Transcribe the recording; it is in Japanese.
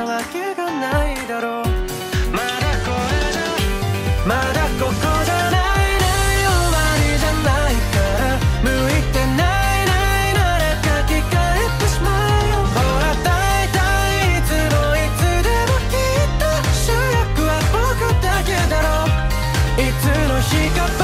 なわけがないだろう。まだこれじゃまだここじゃないね終わりじゃないから向いてないないなら書き換えてしまうよほら大体いつもいつでもきっと主役は僕だけだろういつの日か